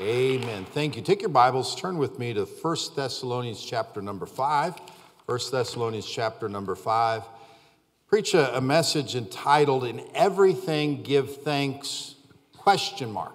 Amen. Thank you. Take your Bibles, turn with me to 1 Thessalonians chapter number 5. 1 Thessalonians chapter number 5. Preach a, a message entitled In Everything Give Thanks question mark.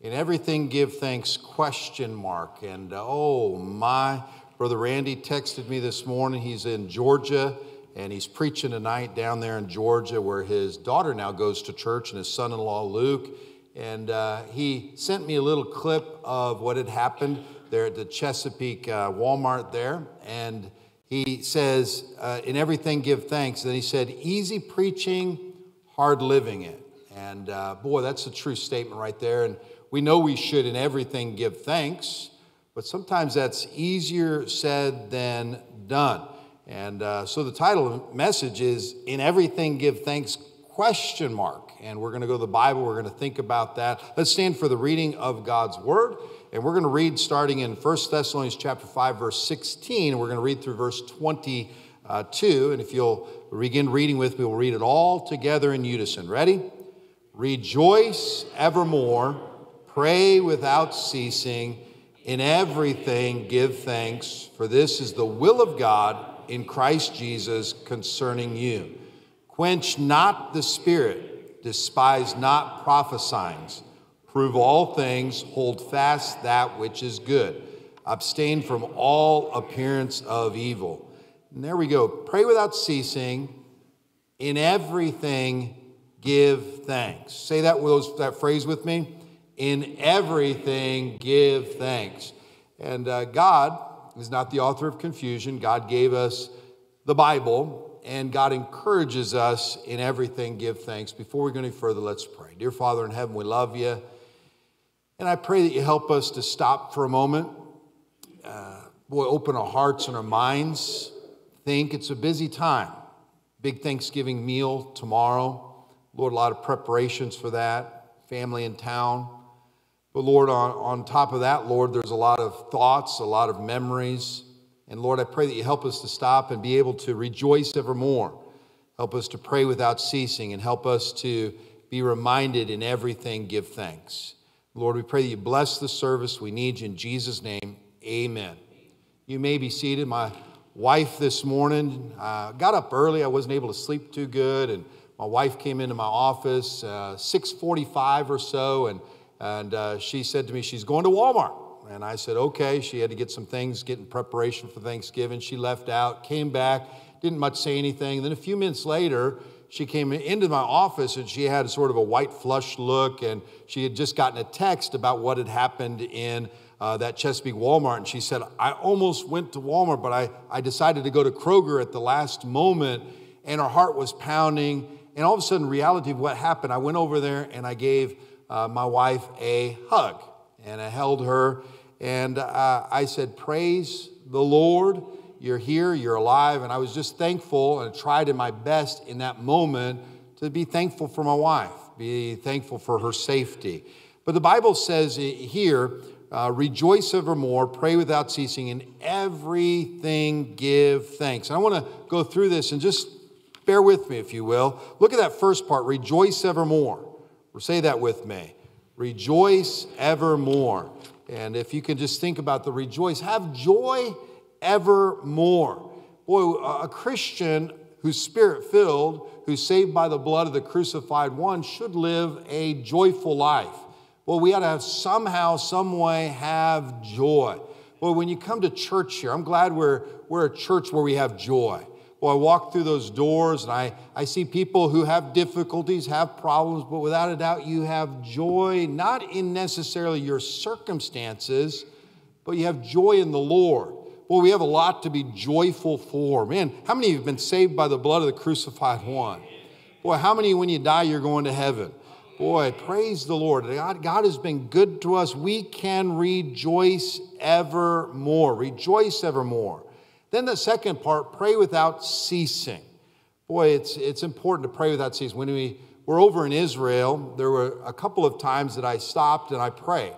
In everything give thanks question mark. And uh, oh my, brother Randy texted me this morning. He's in Georgia and he's preaching tonight down there in Georgia where his daughter now goes to church and his son-in-law Luke and uh, he sent me a little clip of what had happened there at the Chesapeake uh, Walmart there. And he says, uh, In everything, give thanks. And he said, Easy preaching, hard living it. And uh, boy, that's a true statement right there. And we know we should, in everything, give thanks, but sometimes that's easier said than done. And uh, so the title of the message is In Everything, Give Thanks, question mark and we're going to go to the Bible. We're going to think about that. Let's stand for the reading of God's Word. And we're going to read starting in 1 Thessalonians chapter 5, verse 16. And we're going to read through verse 22. And if you'll begin reading with me, we'll read it all together in unison. Ready? Rejoice evermore, pray without ceasing, in everything give thanks, for this is the will of God in Christ Jesus concerning you. Quench not the spirit despise not prophesying. Prove all things, hold fast that which is good. Abstain from all appearance of evil. And there we go. Pray without ceasing. In everything, give thanks. Say that, those, that phrase with me. In everything, give thanks. And uh, God is not the author of confusion. God gave us the Bible and God encourages us in everything, give thanks. Before we go any further, let's pray. Dear Father in heaven, we love you. And I pray that you help us to stop for a moment. Uh, boy, open our hearts and our minds. Think it's a busy time. Big Thanksgiving meal tomorrow. Lord, a lot of preparations for that. Family in town. But Lord, on, on top of that, Lord, there's a lot of thoughts, a lot of memories and Lord, I pray that you help us to stop and be able to rejoice evermore. Help us to pray without ceasing and help us to be reminded in everything, give thanks. Lord, we pray that you bless the service. We need you in Jesus' name. Amen. You may be seated. My wife this morning uh, got up early. I wasn't able to sleep too good, and my wife came into my office uh, 6:45 or so, and and uh, she said to me, she's going to Walmart. And I said, okay. She had to get some things, get in preparation for Thanksgiving. She left out, came back, didn't much say anything. Then a few minutes later, she came into my office and she had sort of a white flushed look and she had just gotten a text about what had happened in uh, that Chesapeake Walmart. And she said, I almost went to Walmart, but I, I decided to go to Kroger at the last moment. And her heart was pounding. And all of a sudden, reality of what happened, I went over there and I gave uh, my wife a hug. And I held her and uh, I said, Praise the Lord. You're here, you're alive. And I was just thankful and tried in my best in that moment to be thankful for my wife, be thankful for her safety. But the Bible says here, uh, rejoice evermore, pray without ceasing, in everything give thanks. And I want to go through this and just bear with me, if you will. Look at that first part rejoice evermore. say that with me. Rejoice evermore. And if you can just think about the rejoice, have joy evermore. Boy, a Christian who's spirit filled, who's saved by the blood of the crucified one, should live a joyful life. Well, we ought to have somehow, some way, have joy. Well, when you come to church here, I'm glad we're, we're a church where we have joy. Well, I walk through those doors and I, I see people who have difficulties, have problems, but without a doubt, you have joy, not in necessarily your circumstances, but you have joy in the Lord. Well, we have a lot to be joyful for. Man, how many have been saved by the blood of the crucified one? Boy, how many, when you die, you're going to heaven? Boy, praise the Lord. God, God has been good to us. We can rejoice evermore. Rejoice evermore. Then the second part, pray without ceasing. Boy, it's, it's important to pray without ceasing. When we were over in Israel, there were a couple of times that I stopped and I prayed.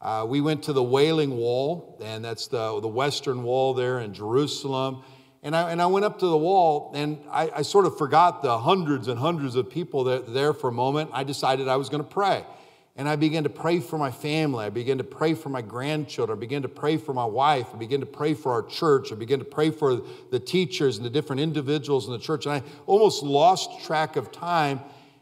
Uh, we went to the Wailing Wall, and that's the, the Western Wall there in Jerusalem. And I, and I went up to the wall, and I, I sort of forgot the hundreds and hundreds of people that, there for a moment. I decided I was going to pray. And I began to pray for my family. I began to pray for my grandchildren. I began to pray for my wife. I began to pray for our church. I began to pray for the teachers and the different individuals in the church. And I almost lost track of time.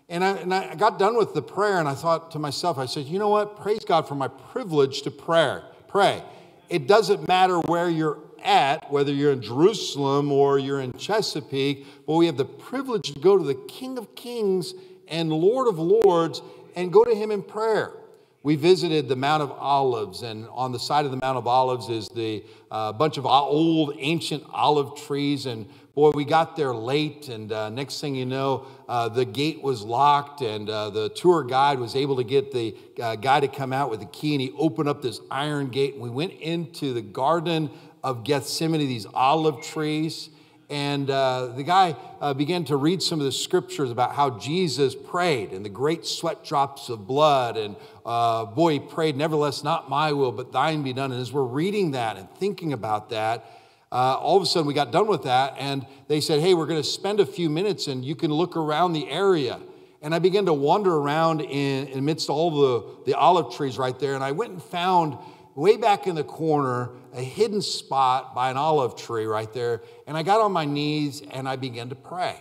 And I, and I got done with the prayer and I thought to myself, I said, you know what? Praise God for my privilege to pray. Pray. It doesn't matter where you're at, whether you're in Jerusalem or you're in Chesapeake, but we have the privilege to go to the King of Kings and Lord of Lords and go to him in prayer. We visited the Mount of Olives, and on the side of the Mount of Olives is the uh, bunch of old ancient olive trees. And boy, we got there late, and uh, next thing you know, uh, the gate was locked, and uh, the tour guide was able to get the uh, guy to come out with the key, and he opened up this iron gate. And we went into the Garden of Gethsemane, these olive trees. And uh, the guy uh, began to read some of the scriptures about how Jesus prayed and the great sweat drops of blood. And uh, boy, he prayed, Nevertheless, not my will, but thine be done. And as we're reading that and thinking about that, uh, all of a sudden we got done with that. And they said, Hey, we're going to spend a few minutes and you can look around the area. And I began to wander around in, amidst all the, the olive trees right there. And I went and found way back in the corner, a hidden spot by an olive tree right there. And I got on my knees and I began to pray.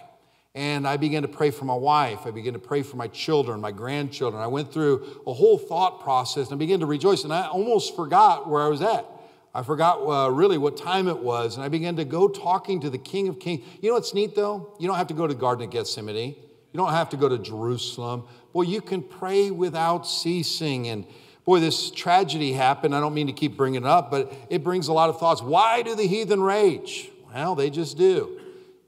And I began to pray for my wife. I began to pray for my children, my grandchildren. I went through a whole thought process and I began to rejoice. And I almost forgot where I was at. I forgot uh, really what time it was. And I began to go talking to the King of Kings. You know what's neat though? You don't have to go to the Garden of Gethsemane. You don't have to go to Jerusalem. Well, you can pray without ceasing. And Boy, this tragedy happened. I don't mean to keep bringing it up, but it brings a lot of thoughts. Why do the heathen rage? Well, they just do.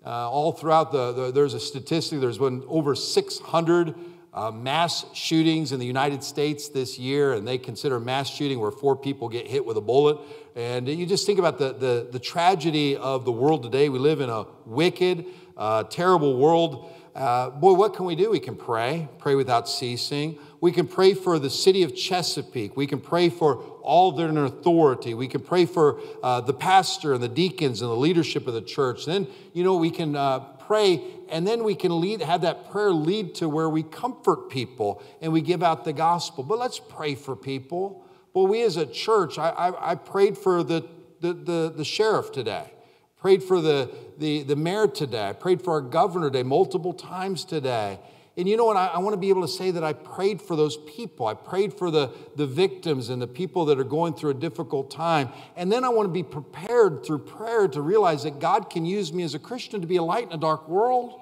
Uh, all throughout the, the, there's a statistic, there's been over 600 uh, mass shootings in the United States this year, and they consider mass shooting where four people get hit with a bullet. And you just think about the, the, the tragedy of the world today. We live in a wicked, uh, terrible world. Uh, boy, what can we do? We can pray, pray without ceasing. We can pray for the city of Chesapeake. We can pray for all that are in authority. We can pray for uh, the pastor and the deacons and the leadership of the church. Then, you know, we can uh, pray and then we can lead, have that prayer lead to where we comfort people and we give out the gospel. But let's pray for people. Well, we as a church, I, I, I prayed for the, the, the, the sheriff today prayed for the, the, the mayor today. I prayed for our governor today multiple times today. And you know what? I, I want to be able to say that I prayed for those people. I prayed for the, the victims and the people that are going through a difficult time. And then I want to be prepared through prayer to realize that God can use me as a Christian to be a light in a dark world,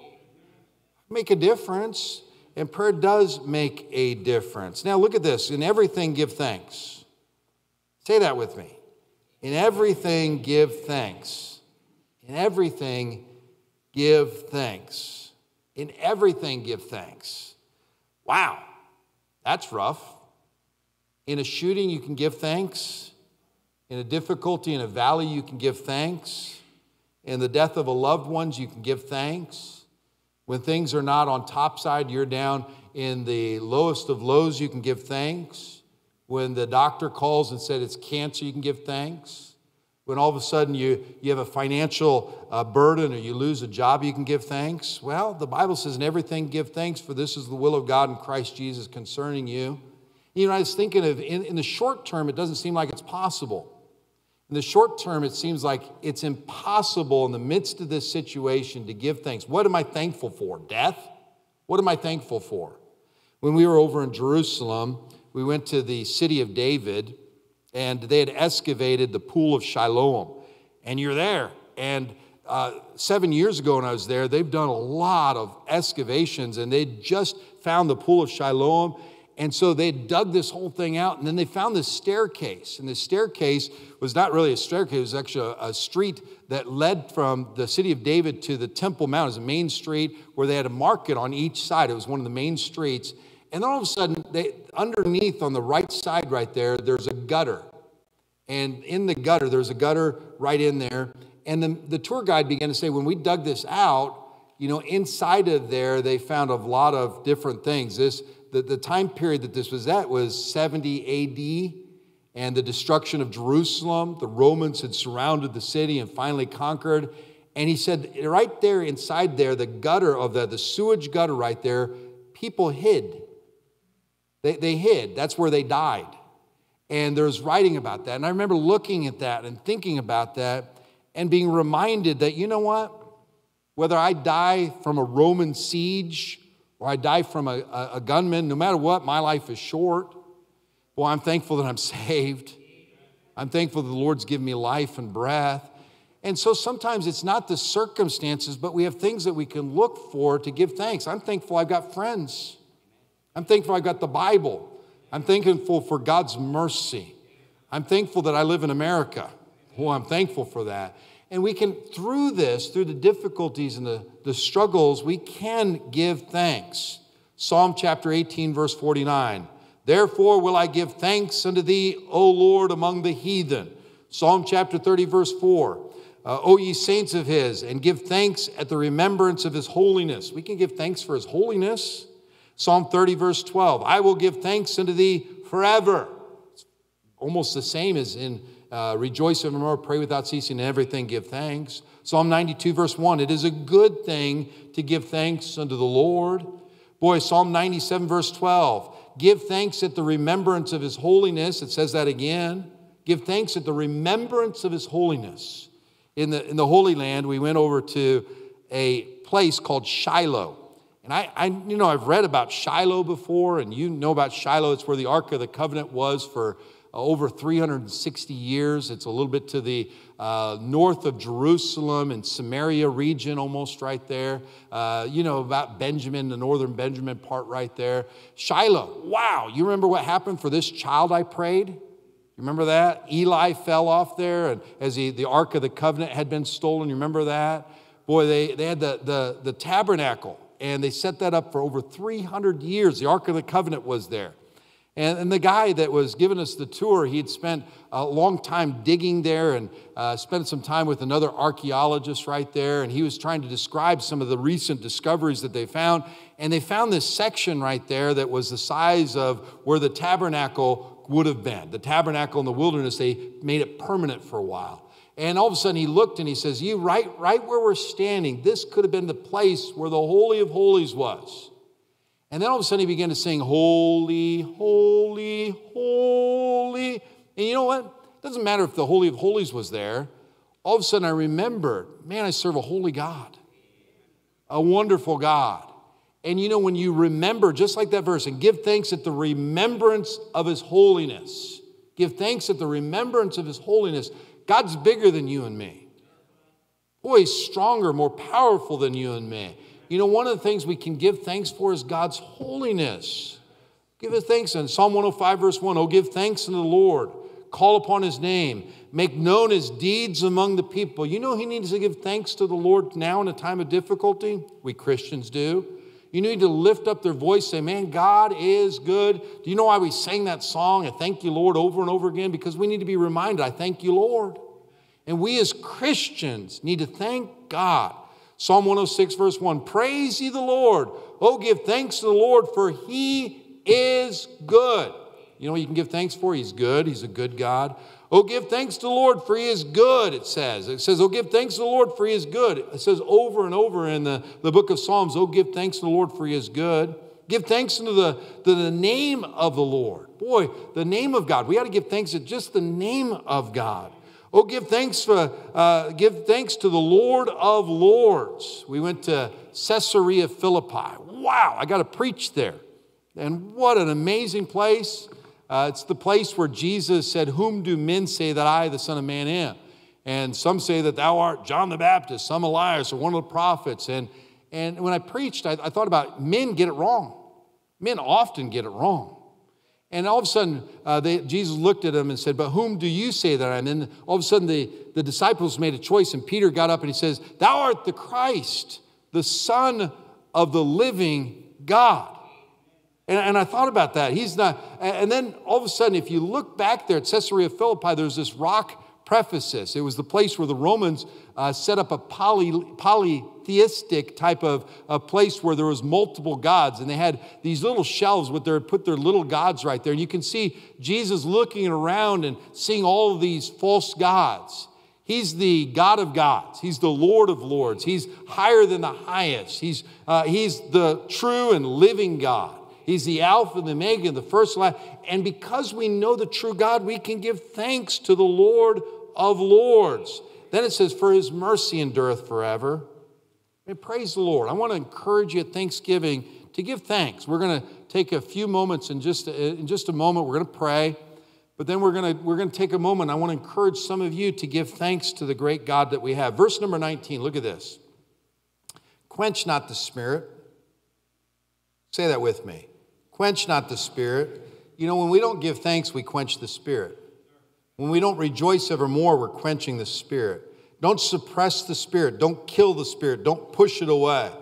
make a difference. And prayer does make a difference. Now, look at this. In everything, give thanks. Say that with me. In everything, give thanks. In everything, give thanks. In everything, give thanks. Wow, that's rough. In a shooting, you can give thanks. In a difficulty, in a valley, you can give thanks. In the death of a loved one, you can give thanks. When things are not on top side, you're down in the lowest of lows, you can give thanks. When the doctor calls and said it's cancer, you can give thanks. When all of a sudden you, you have a financial uh, burden or you lose a job, you can give thanks. Well, the Bible says, in everything give thanks, for this is the will of God in Christ Jesus concerning you. You know, I was thinking of in, in the short term, it doesn't seem like it's possible. In the short term, it seems like it's impossible in the midst of this situation to give thanks. What am I thankful for? Death? What am I thankful for? When we were over in Jerusalem, we went to the city of David and they had excavated the pool of Siloam. And you're there. And uh, seven years ago when I was there, they've done a lot of excavations and they just found the pool of Siloam. And so they dug this whole thing out, and then they found this staircase. And the staircase was not really a staircase, it was actually a, a, street that led from the city of David to the Temple Mount. It was a main street where they had a market on each side. It was one of the main streets. And then all of a sudden, they, underneath on the right side right there, there's a gutter. And in the gutter, there's a gutter right in there. And the, the tour guide began to say, when we dug this out, you know, inside of there, they found a lot of different things. This, the, the time period that this was at was 70 AD and the destruction of Jerusalem. The Romans had surrounded the city and finally conquered. And he said, right there inside there, the gutter of the, the sewage gutter right there, people hid. They, they hid. That's where they died. And there's writing about that. And I remember looking at that and thinking about that and being reminded that, you know what? Whether I die from a Roman siege or I die from a, a, a gunman, no matter what, my life is short. Well, I'm thankful that I'm saved. I'm thankful that the Lord's given me life and breath. And so sometimes it's not the circumstances, but we have things that we can look for to give thanks. I'm thankful I've got friends. I'm thankful I've got the Bible. I'm thankful for God's mercy. I'm thankful that I live in America. Well, I'm thankful for that. And we can, through this, through the difficulties and the, the struggles, we can give thanks. Psalm chapter 18, verse 49. Therefore will I give thanks unto thee, O Lord, among the heathen. Psalm chapter 30, verse 4. Uh, o ye saints of his, and give thanks at the remembrance of his holiness. We can give thanks for his holiness. Psalm 30, verse 12. I will give thanks unto thee forever. It's almost the same as in uh, rejoice evermore, pray without ceasing, and everything give thanks. Psalm 92, verse 1. It is a good thing to give thanks unto the Lord. Boy, Psalm 97, verse 12. Give thanks at the remembrance of his holiness. It says that again. Give thanks at the remembrance of his holiness. In the, in the Holy Land, we went over to a place called Shiloh. And I, I, you know, I've read about Shiloh before, and you know about Shiloh. It's where the Ark of the Covenant was for uh, over 360 years. It's a little bit to the uh, north of Jerusalem and Samaria region, almost right there. Uh, you know, about Benjamin, the northern Benjamin part right there. Shiloh, wow, you remember what happened for this child I prayed? You remember that? Eli fell off there, and as he, the Ark of the Covenant had been stolen, you remember that? Boy, they, they had the, the, the tabernacle, and they set that up for over 300 years. The Ark of the Covenant was there. And, and the guy that was giving us the tour, he'd spent a long time digging there and uh, spent some time with another archaeologist right there. And he was trying to describe some of the recent discoveries that they found. And they found this section right there that was the size of where the tabernacle would have been. The tabernacle in the wilderness, they made it permanent for a while. And all of a sudden he looked and he says, You, right, right where we're standing, this could have been the place where the Holy of Holies was. And then all of a sudden he began to sing, Holy, Holy, Holy. And you know what? It doesn't matter if the Holy of Holies was there. All of a sudden I remembered, man, I serve a holy God, a wonderful God. And you know, when you remember, just like that verse, and give thanks at the remembrance of his holiness, give thanks at the remembrance of his holiness, God's bigger than you and me. Boy, he's stronger, more powerful than you and me. You know, one of the things we can give thanks for is God's holiness. Give us thanks. In Psalm 105, verse 1, oh, give thanks unto the Lord. Call upon his name. Make known his deeds among the people. You know, he needs to give thanks to the Lord now in a time of difficulty? We Christians do. You need to lift up their voice, say, Man, God is good. Do you know why we sang that song, I thank you, Lord, over and over again? Because we need to be reminded, I thank you, Lord. And we as Christians need to thank God Psalm 106, verse 1 Praise ye the Lord. Oh, give thanks to the Lord, for he is good. You know what you can give thanks for? He's good. He's a good God. Oh, give thanks to the Lord, for he is good, it says. It says, Oh, give thanks to the Lord, for he is good. It says over and over in the, the book of Psalms, Oh, give thanks to the Lord, for he is good. Give thanks to the, to the name of the Lord. Boy, the name of God. We got to give thanks to just the name of God. Oh, give thanks for uh, give thanks to the Lord of Lords. We went to Caesarea Philippi. Wow, I got to preach there, and what an amazing place! Uh, it's the place where Jesus said, "Whom do men say that I, the Son of Man, am?" And some say that thou art John the Baptist, some Elias, or one of the prophets. And and when I preached, I, I thought about men get it wrong. Men often get it wrong. And all of a sudden, uh, they, Jesus looked at him and said, But whom do you say that I am? And all of a sudden, the, the disciples made a choice, and Peter got up and he says, Thou art the Christ, the Son of the living God. And, and I thought about that. He's not, and then all of a sudden, if you look back there at Caesarea Philippi, there's this rock Ephesus. It was the place where the Romans uh, set up a poly, polytheistic type of a place where there was multiple gods, and they had these little shelves where they put their little gods right there. And you can see Jesus looking around and seeing all these false gods. He's the God of gods. He's the Lord of lords. He's higher than the highest. He's, uh, he's the true and living God. He's the Alpha and the Omega, the first and last. And because we know the true God, we can give thanks to the Lord of Lords. Then it says, For his mercy endureth forever. And praise the Lord. I want to encourage you at Thanksgiving to give thanks. We're going to take a few moments in just a, in just a moment. We're going to pray. But then we're going to, we're going to take a moment. I want to encourage some of you to give thanks to the great God that we have. Verse number 19, look at this. Quench not the spirit. Say that with me. Quench not the spirit. You know, when we don't give thanks, we quench the spirit. When we don't rejoice evermore, we're quenching the spirit. Don't suppress the spirit. Don't kill the spirit. Don't push it away.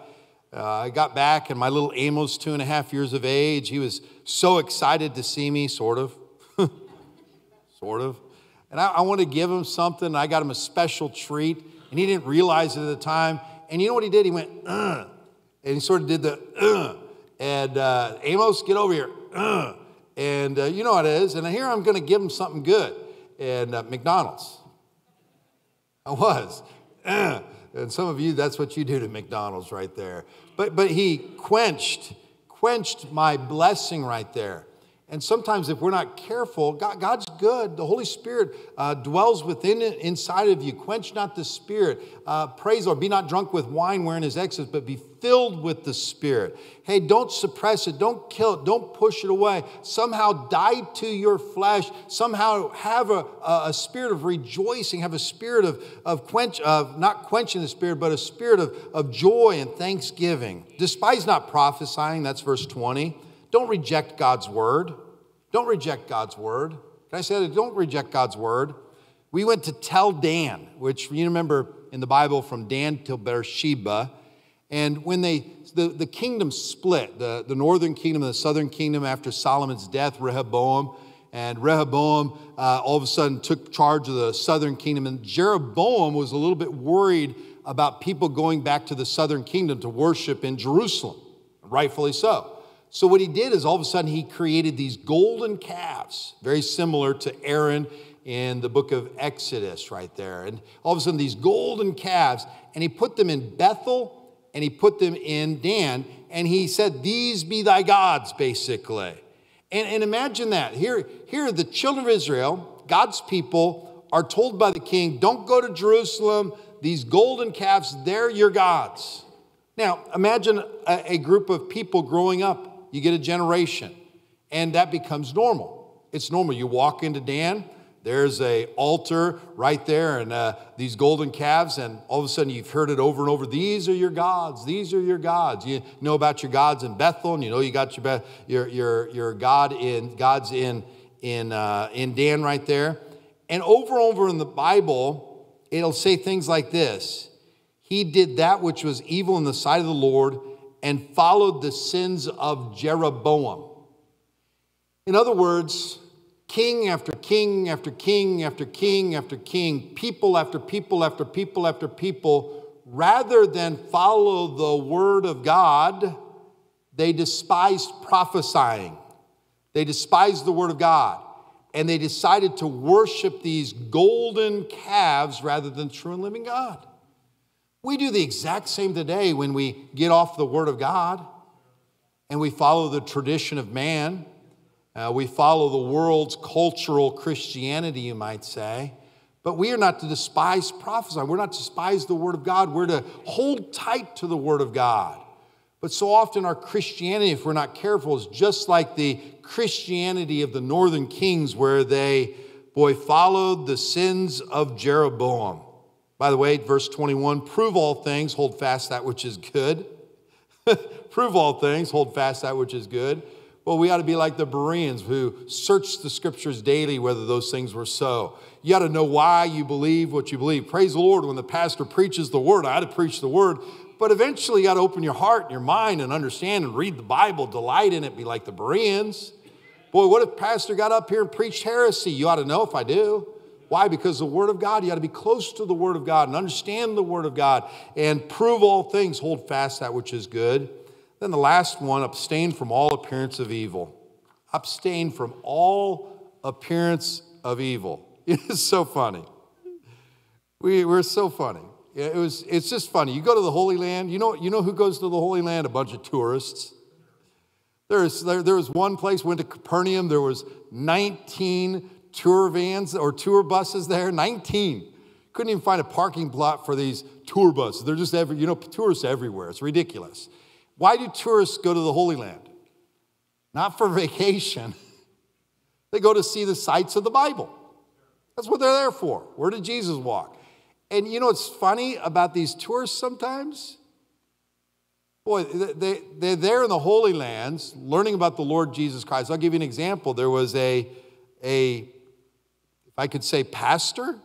Uh, I got back, and my little Amos, two and a half years of age, he was so excited to see me, sort of. sort of. And I, I wanted to give him something. I got him a special treat, and he didn't realize it at the time. And you know what he did? He went, uh, and he sort of did the, uh, and uh, Amos, get over here. Uh, and uh, you know what it is. And here I'm going to give him something good. And uh, McDonald's. I was. Uh, and some of you, that's what you do to McDonald's right there. But, but he quenched, quenched my blessing right there. And sometimes, if we're not careful, God, God's good. The Holy Spirit uh, dwells within inside of you. Quench not the Spirit. Uh, praise Lord. Be not drunk with wine wherein is excess, but be filled with the Spirit. Hey, don't suppress it. Don't kill it. Don't push it away. Somehow die to your flesh. Somehow have a, a, a spirit of rejoicing. Have a spirit of, of quench, of not quenching the Spirit, but a spirit of, of joy and thanksgiving. Despise not prophesying. That's verse 20. Don't reject God's word. Don't reject God's word. Can I say that? Don't reject God's word. We went to Tel Dan, which you remember in the Bible from Dan till Beersheba. And when they, the, the kingdom split, the, the northern kingdom and the southern kingdom after Solomon's death, Rehoboam, and Rehoboam uh, all of a sudden took charge of the southern kingdom. And Jeroboam was a little bit worried about people going back to the southern kingdom to worship in Jerusalem, rightfully so. So, what he did is all of a sudden he created these golden calves, very similar to Aaron in the book of Exodus, right there. And all of a sudden, these golden calves, and he put them in Bethel and he put them in Dan, and he said, These be thy gods, basically. And, and imagine that. Here, here, the children of Israel, God's people, are told by the king, Don't go to Jerusalem. These golden calves, they're your gods. Now, imagine a, a group of people growing up you get a generation, and that becomes normal. It's normal. You walk into Dan, there's a altar right there, and uh, these golden calves, and all of a sudden you've heard it over and over. These are your gods. These are your gods. You know about your gods in Bethel, and you know you got your your your, your God in God's in in uh, in Dan right there. And over and over in the Bible, it'll say things like this: He did that which was evil in the sight of the Lord and followed the sins of Jeroboam. In other words, king after king after king after king after king, people after people after people after people, rather than follow the word of God, they despised prophesying. They despised the word of God. And they decided to worship these golden calves rather than true and living God. We do the exact same today when we get off the Word of God and we follow the tradition of man. Uh, we follow the world's cultural Christianity, you might say. But we are not to despise prophecy. We're not to despise the Word of God. We're to hold tight to the Word of God. But so often our Christianity, if we're not careful, is just like the Christianity of the northern kings, where they, boy, followed the sins of Jeroboam. By the way, verse 21 prove all things, hold fast that which is good. prove all things, hold fast that which is good. Well, we ought to be like the Bereans who searched the scriptures daily whether those things were so. You ought to know why you believe what you believe. Praise the Lord when the pastor preaches the word. I ought to preach the word. But eventually, you got to open your heart and your mind and understand and read the Bible, delight in it, be like the Bereans. Boy, what if pastor got up here and preached heresy? You ought to know if I do. Why? Because the Word of God, you got to be close to the Word of God and understand the Word of God and prove all things, hold fast that which is good. Then the last one, abstain from all appearance of evil. Abstain from all appearance of evil. It is so funny. We, we're so funny. It was, it's just funny. You go to the Holy Land, you know, you know who goes to the Holy Land? A bunch of tourists. There was, there, there was one place, went to Capernaum, there was 19 tour vans or tour buses there, 19. Couldn't even find a parking lot for these tour buses. They're just every, you know, tourists everywhere. It's ridiculous. Why do tourists go to the Holy Land? Not for vacation. They go to see the sights of the Bible. That's what they're there for. Where did Jesus walk? And you know what's funny about these tourists sometimes? Boy, they, they're there in the Holy Lands learning about the Lord Jesus Christ. I'll give you an example. There was a, a if I could say, pastor,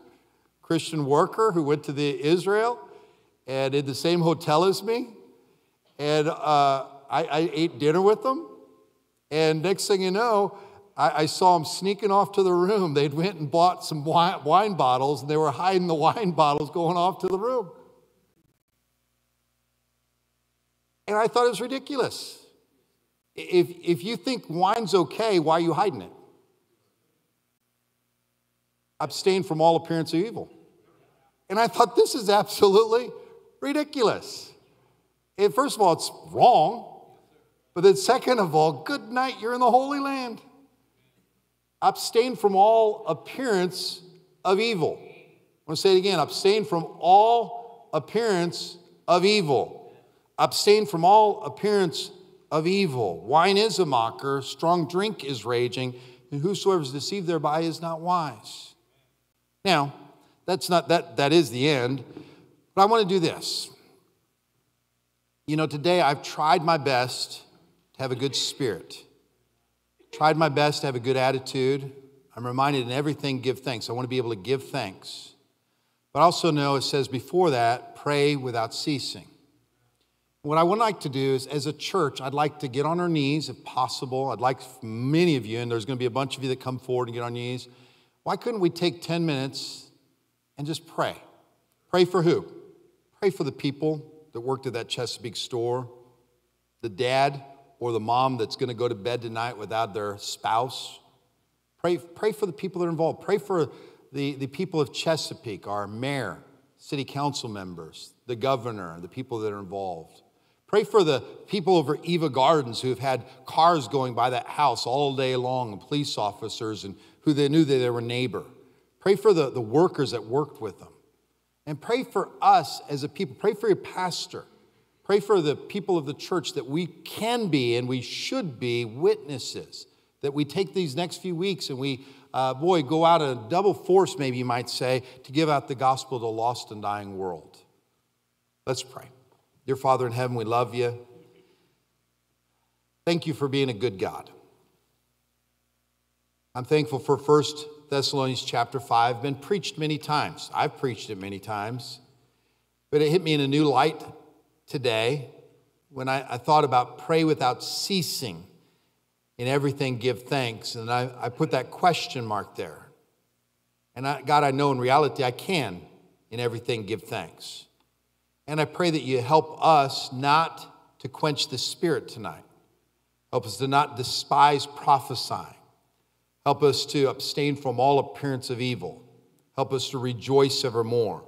Christian worker who went to the Israel and in the same hotel as me. And uh, I, I, ate dinner with them. And next thing you know, I, I, saw them sneaking off to the room. They'd went and bought some wine, wine bottles, and they were hiding the wine bottles going off to the room. And I thought it was ridiculous. If, if you think wine's okay, why are you hiding it? Abstain from all appearance of evil. And I thought this is absolutely ridiculous. And first of all, it's wrong. But then, second of all, good night, you're in the Holy Land. Abstain from all appearance of evil. I want to say it again abstain from all appearance of evil. Abstain from all appearance of evil. Wine is a mocker, strong drink is raging, and whosoever is deceived thereby is not wise. Now, that's not that that is the end, but I want to do this. You know, today I've tried my best to have a good spirit. Tried my best to have a good attitude. I'm reminded in everything give thanks. I want to be able to give thanks. But also know it says before that, pray without ceasing. What I would like to do is, as a church, I'd like to get on our knees if possible. I'd like many of you, and there's going to be a bunch of you that come forward and get on knees. Why couldn't we take 10 minutes and just pray? Pray for who? Pray for the people that worked at that Chesapeake store, the dad or the mom that's going to go to bed tonight without their spouse. Pray, pray for the people that are involved. Pray for the, the people of Chesapeake, our mayor, city council members, the governor, the people that are involved. Pray for the people over Eva Gardens who have had cars going by that house all day long, and police officers, and who they knew that they were neighbor. Pray for the, the workers that worked with them. And pray for us as a people. Pray for your pastor. Pray for the people of the church that we can be and we should be witnesses. That we take these next few weeks and we, uh, boy, go out a double force, maybe you might say, to give out the gospel to a lost and dying world. Let's pray. Dear Father in heaven, we love you. Thank you for being a good God. I'm thankful for 1 Thessalonians chapter 5. Been preached many times. I've preached it many times. But it hit me in a new light today when I, I thought about pray without ceasing. In everything, give thanks. And I, I put that question mark there. And I, God, I know in reality I can in everything give thanks. And I pray that you help us not to quench the spirit tonight. Help us to not despise prophesying. Help us to abstain from all appearance of evil. Help us to rejoice evermore.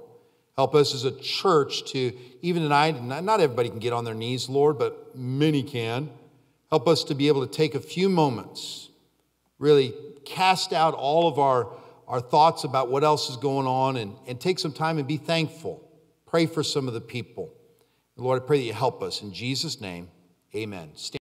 Help us as a church to, even tonight, not everybody can get on their knees, Lord, but many can. Help us to be able to take a few moments, really cast out all of our, our thoughts about what else is going on, and, and take some time and be thankful Pray for some of the people. Lord, I pray that you help us. In Jesus' name, amen. Stand